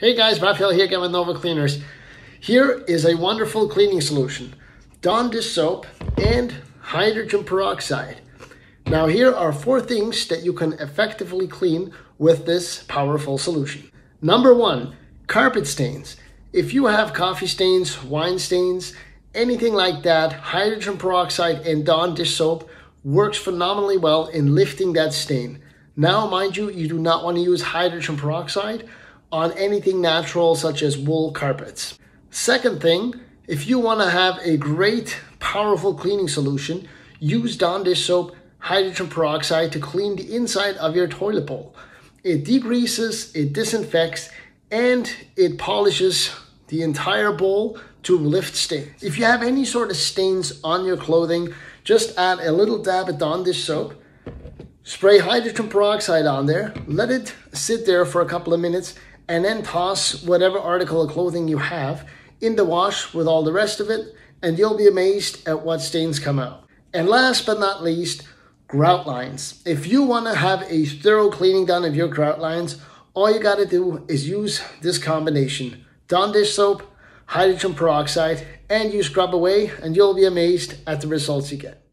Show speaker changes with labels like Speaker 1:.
Speaker 1: Hey guys, Raphael here again with Nova Cleaners. Here is a wonderful cleaning solution. Dawn dish soap and hydrogen peroxide. Now here are four things that you can effectively clean with this powerful solution. Number one, carpet stains. If you have coffee stains, wine stains, anything like that, hydrogen peroxide and Dawn dish soap works phenomenally well in lifting that stain. Now, mind you, you do not want to use hydrogen peroxide on anything natural such as wool carpets. Second thing, if you want to have a great, powerful cleaning solution, use Dawn dish soap hydrogen peroxide to clean the inside of your toilet bowl. It degreases, it disinfects, and it polishes the entire bowl to lift stains. If you have any sort of stains on your clothing, just add a little dab of Dawn dish soap, spray hydrogen peroxide on there, let it sit there for a couple of minutes, and then toss whatever article of clothing you have in the wash with all the rest of it, and you'll be amazed at what stains come out. And last but not least, grout lines. If you want to have a thorough cleaning done of your grout lines, all you got to do is use this combination. Dawn dish soap, hydrogen peroxide, and you scrub away, and you'll be amazed at the results you get.